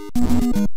you